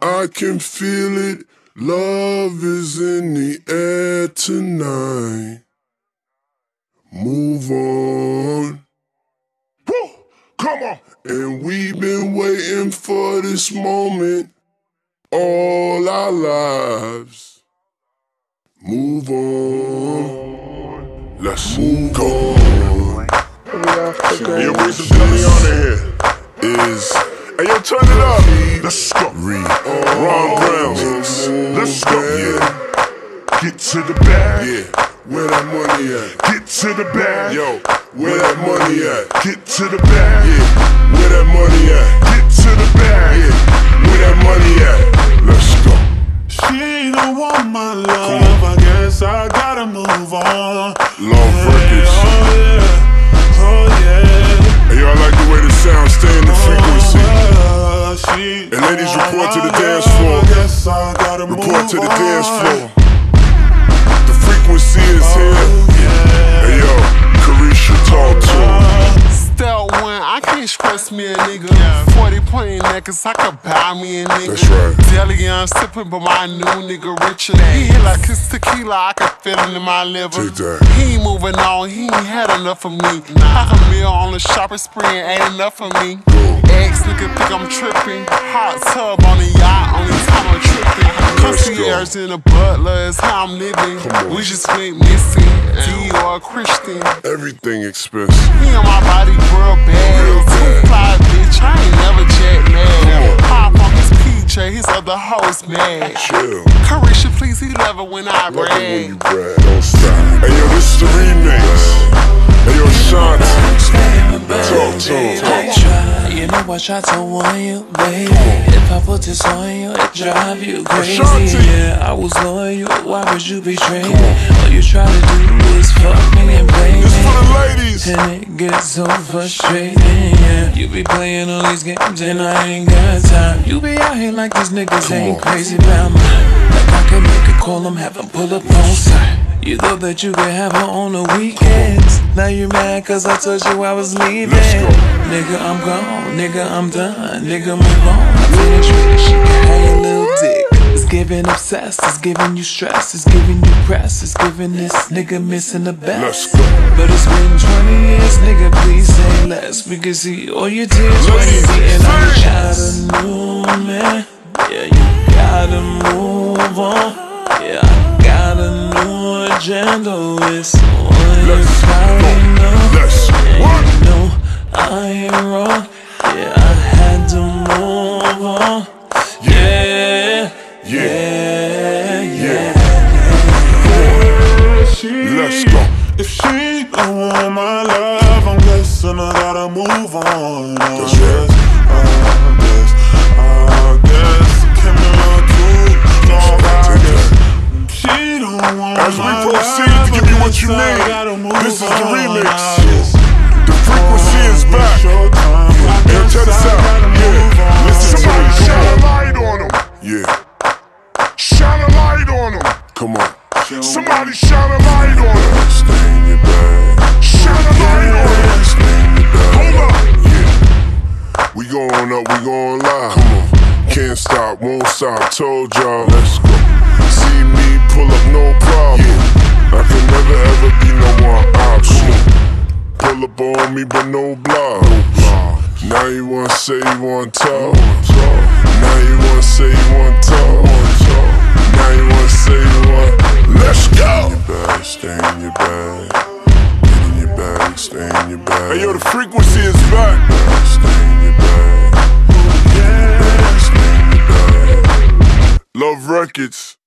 I can feel it. Love is in the air tonight. Move on. Woo! Come on. And we've been waiting for this moment all our lives. Move on. Let's move on. Some Billy on here. Is Hey, yo, turn it up. Let's go. re Ron Brown. Let's go. Yeah. Get to the bag. Yeah. Where that money at? Get to the bag. Yo, where that money at? Get to the bag. Yeah. Where that money at? Get to the bag. Yeah. Where that money at? Let's go. She don't want my love. I guess I gotta move on. Love records. Oh yeah, oh yeah. Hey, I like the way the sound stay in the oh, frequency. She And ladies, report to the dance floor. I I gotta Report to the dance floor. The frequency is Oh, here. Hey, yo, Caresha, talk to him. Step one, I can't stress me a nigga. 40 point necklace, I could buy me a nigga. That's right. DeLeón, I'm sipping, but my new nigga Richard. He hit like his tequila, I can feel it in my liver. Take that. He ain't moving on, he ain't had enough of me. Half a meal on the shopping spree ain't enough of me. Ex nigga think I'm tripping. Hot tub on the yacht, only time I'm tripping. Concierge in the butler is how I'm living. We just went missing. D or Christian. Everything expensive. He on my body real bad. Bad. fly, bitch. I ain't never jet Come mad. on. Pop on his PJ, his other hoes mad. Chill. Caresha, please, he love it when I it when you brag. brag. Don't stop. Hey, yo, this is the remix. Hey, yo, Shanti. Talk to him. Know I try to warn you, baby. If I put this on you, it drive you crazy. Yeah, I was loyal, why would you betray me? All you try to do is fuck me and blame This for the me. ladies. And it gets so frustrating, yeah. You be playing all these games and I ain't got time. You be out here like these niggas ain't crazy about mine. Like I can make a call, I'm having pull up on site. You thought that you could have her on the weekends. Now you mad cause I told you I was leaving. Nigga, I'm gone. Nigga, I'm done. Nigga, move on. She have your little dick. It's giving obsessed, it's giving you stress, it's giving you press, it's giving this nigga missing the best. Let's go. But it's been 20 years, nigga, please say less. We can see all your tears Ladies, waiting, and I say got a new man. Yeah, you gotta move on. Yeah, I got a new agenda with someone Yeah, Yeah. yeah, Yeah. She, Let's go. If she don't want my love, I'm guessing I gotta move on. That's guess, Somebody shine a light on him. Stay in your bag. Shine a light on him. Stay in your bag. Hold up. Yeah. We going up, we going live. Come on. Can't stop, won't stop. Told y'all, let's go. See me pull up, no problem. Yeah. I can never ever be no one option. Pull up on me, but no block. No block. Now you wanna say you wanna talk. Now you wanna say you wanna talk. Now you wanna say you want. Let's go. Stay in your bag, stay in your bag. Get in your bag, stay in your bag. Hey yo, the frequency is back. Stay in your bag. Stay in your bag. Love Records.